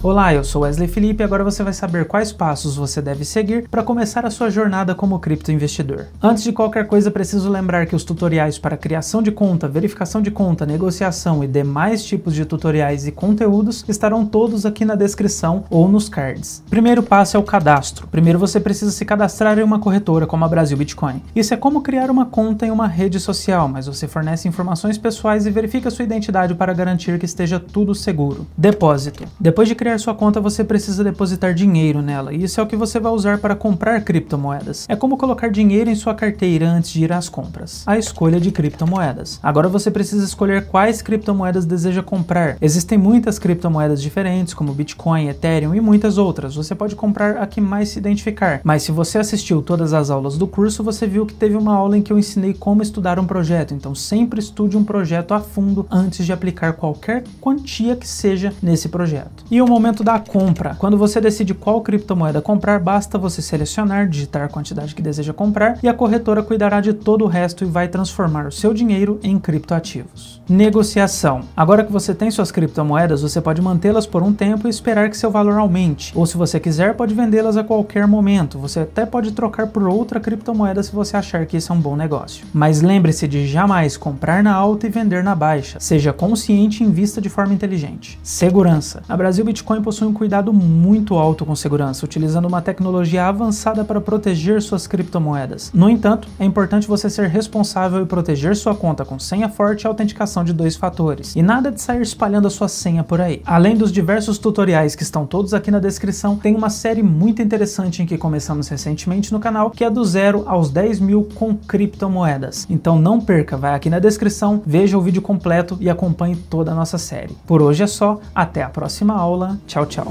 Olá, eu sou Wesley Felipe e agora você vai saber quais passos você deve seguir para começar a sua jornada como criptoinvestidor. Antes de qualquer coisa, preciso lembrar que os tutoriais para criação de conta, verificação de conta, negociação e demais tipos de tutoriais e conteúdos estarão todos aqui na descrição ou nos cards. Primeiro passo é o cadastro. Primeiro você precisa se cadastrar em uma corretora como a Brasil Bitcoin. Isso é como criar uma conta em uma rede social, mas você fornece informações pessoais e verifica sua identidade para garantir que esteja tudo seguro. Depósito. Depois de criar criar sua conta, você precisa depositar dinheiro nela, e isso é o que você vai usar para comprar criptomoedas. É como colocar dinheiro em sua carteira antes de ir às compras. A escolha de criptomoedas. Agora você precisa escolher quais criptomoedas deseja comprar. Existem muitas criptomoedas diferentes, como Bitcoin, Ethereum e muitas outras. Você pode comprar a que mais se identificar. Mas se você assistiu todas as aulas do curso, você viu que teve uma aula em que eu ensinei como estudar um projeto. Então sempre estude um projeto a fundo antes de aplicar qualquer quantia que seja nesse projeto. E uma momento da compra. Quando você decide qual criptomoeda comprar, basta você selecionar, digitar a quantidade que deseja comprar e a corretora cuidará de todo o resto e vai transformar o seu dinheiro em criptoativos. Negociação. Agora que você tem suas criptomoedas, você pode mantê-las por um tempo e esperar que seu valor aumente. Ou se você quiser, pode vendê-las a qualquer momento. Você até pode trocar por outra criptomoeda se você achar que isso é um bom negócio. Mas lembre-se de jamais comprar na alta e vender na baixa. Seja consciente e invista de forma inteligente. Segurança. A Brasil Bitcoin Bitcoin possui um cuidado muito alto com segurança, utilizando uma tecnologia avançada para proteger suas criptomoedas. No entanto, é importante você ser responsável e proteger sua conta com senha forte e autenticação de dois fatores. E nada de sair espalhando a sua senha por aí. Além dos diversos tutoriais que estão todos aqui na descrição, tem uma série muito interessante em que começamos recentemente no canal, que é do zero aos 10 mil com criptomoedas. Então não perca, vai aqui na descrição, veja o vídeo completo e acompanhe toda a nossa série. Por hoje é só, até a próxima aula 悄悄。